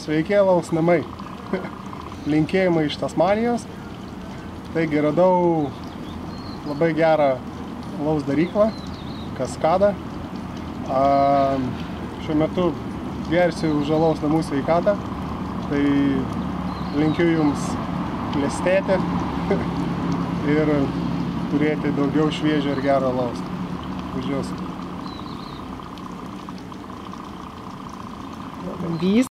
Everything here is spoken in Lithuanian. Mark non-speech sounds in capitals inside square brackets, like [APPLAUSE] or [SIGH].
Sveiki, Laus namai. [LAUGHS] Linkėjimai iš Tasmanijos. Taigi radau labai gerą laus daryklą, kaskadą. A, šiuo metu gersiu už alaus namų sveikatą. Tai linkiu jums klestėti [LAUGHS] ir turėti daugiau šviežio ir gero alaus. Už jūs. Vys